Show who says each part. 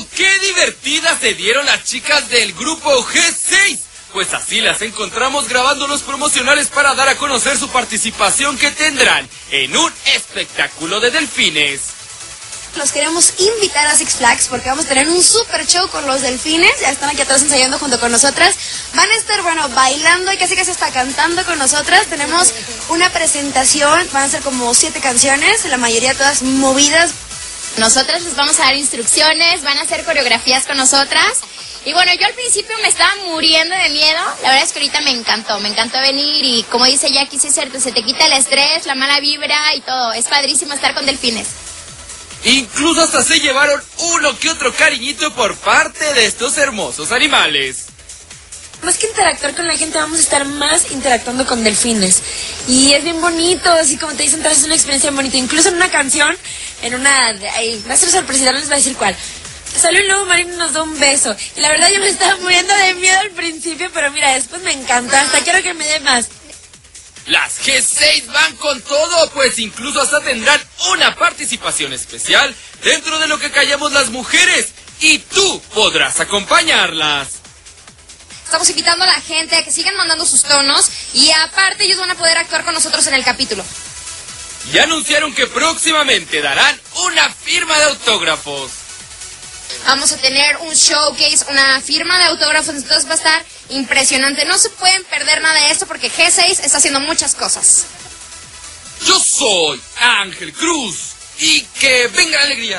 Speaker 1: Pero qué divertidas se dieron las chicas del grupo G6. Pues así las encontramos grabando los promocionales para dar a conocer su participación que tendrán en un espectáculo de delfines.
Speaker 2: Los queremos invitar a Six Flags porque vamos a tener un super show con los delfines. Ya están aquí atrás ensayando junto con nosotras. Van a estar, bueno, bailando y casi se está cantando con nosotras. Tenemos una presentación, van a ser como siete canciones, la mayoría todas movidas.
Speaker 3: Nosotras les vamos a dar instrucciones, van a hacer coreografías con nosotras. Y bueno, yo al principio me estaba muriendo de miedo. La verdad es que ahorita me encantó, me encantó venir y como dice Jackie, sí es cierto, se te quita el estrés, la mala vibra y todo. Es padrísimo estar con delfines.
Speaker 1: Incluso hasta se llevaron uno que otro cariñito por parte de estos hermosos animales.
Speaker 2: Más que interactuar con la gente, vamos a estar más interactuando con delfines. Y es bien bonito, así como te dicen, es una experiencia bonita. Incluso en una canción, en una... Ay, va a ser sorpresita, no les voy a decir cuál. Salió un lobo marino y nos da un beso. Y la verdad yo me estaba muriendo de miedo al principio, pero mira, después me encantó. Hasta quiero que me dé más.
Speaker 1: Las G6 van con todo, pues incluso hasta tendrán una participación especial dentro de lo que callamos las mujeres. Y tú podrás acompañarlas.
Speaker 3: Estamos invitando a la gente a que sigan mandando sus tonos y aparte ellos van a poder actuar con nosotros en el capítulo.
Speaker 1: Y anunciaron que próximamente darán una firma de autógrafos.
Speaker 3: Vamos a tener un showcase, una firma de autógrafos, entonces va a estar impresionante. No se pueden perder nada de esto porque G6 está haciendo muchas cosas.
Speaker 1: Yo soy Ángel Cruz y que venga la alegría.